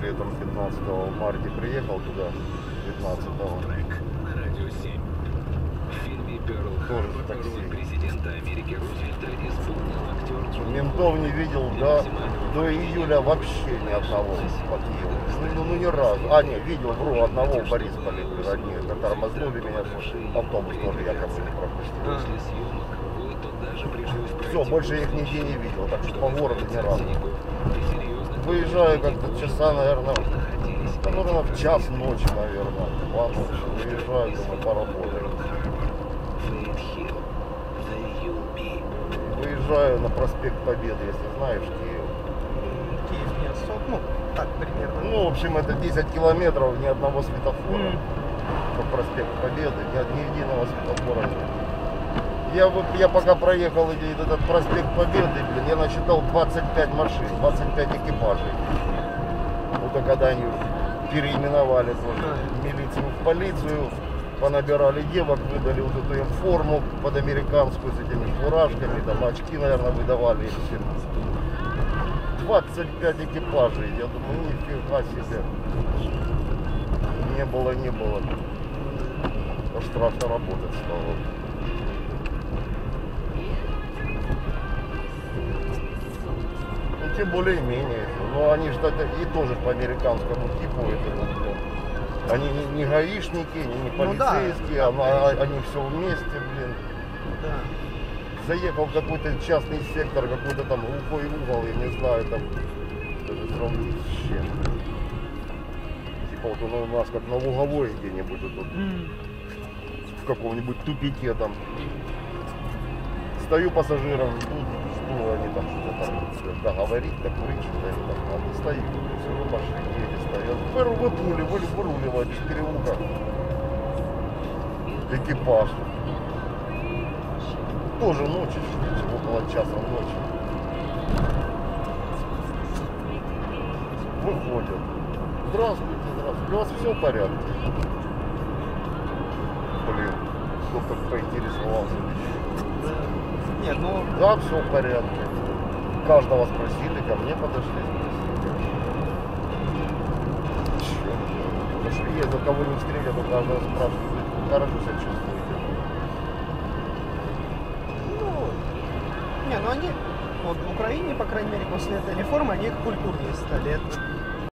летом 15 в марте приехал туда, 15 Трек на радио 7. В фильме «Перл Тоже Харбор» такси. Ментов не видел до, до июля вообще ни одного по Киеву. Ну, ну, ну, ни разу. А, не, видел, вру, одного в Борисполе, как тормознули меня, автобус тоже якобы не пропустил. Все, больше я их нигде не видел, так что Что по городу ни разу. Выезжаю как-то часа, наверное, наверное, в час ночи, наверное, два ночи. Выезжаю, думаю, поработаю. Выезжаю на проспект Победы, если знаешь, Киев. Киев не особо, ну, так примерно. Ну, в общем, это 10 километров, ни одного светофора. М. По проспект Победы, ни, ни единого светофора нет. Я, я пока проехал этот проспект Победы, блин, я насчитал 25 машин, 25 экипажей. Вот когда они переименовали милицию в полицию, понабирали девок, выдали вот эту им форму под американскую с этими фуражками, там очки, наверное, выдавали им всем. 25 экипажей, я думаю, нифига себе. Не было, не было. Страшно работать стало. Тем более-менее. Но они же и тоже по американскому типу это, блин. Они не, не гаишники, не, не Ну да. полицейские, а- а- они все вместе, блин. Да. Заехал в какой-то частный сектор, какой-то там глухой угол, я не знаю, там даже сравнить с чем. Типа вот он у нас как на луговой где-нибудь вот М. в каком-нибудь тупике там. Стою пассажиром, жду, жду, они там что-то там да, говорить, так что-то они там надо. Стою, сижу в машине, эти стоят. Выру, выпули, выру, выруливают из переулка. Экипаж. Тоже ночью, около часа ночи. Выходят. Здравствуйте, здравствуйте. У вас все в порядке? Блин, кто-то поинтересовался. Нет, ну, Да, все в порядке. Каждого спросили, ко мне подошли, спросили. Черт. Подошли, я за кого не встретил, то каждого спрашивают, хорошо себя чувствуете. ну, не, ну они, вот в Украине, по крайней мере, после этой реформы, они культурнее стали. Это